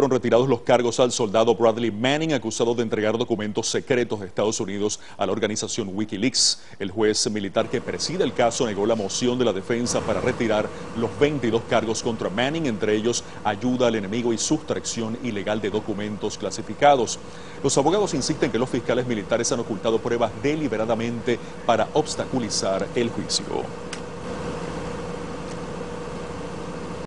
Fueron retirados los cargos al soldado Bradley Manning, acusado de entregar documentos secretos de Estados Unidos a la organización Wikileaks. El juez militar que preside el caso negó la moción de la defensa para retirar los 22 cargos contra Manning, entre ellos ayuda al enemigo y sustracción ilegal de documentos clasificados. Los abogados insisten que los fiscales militares han ocultado pruebas deliberadamente para obstaculizar el juicio.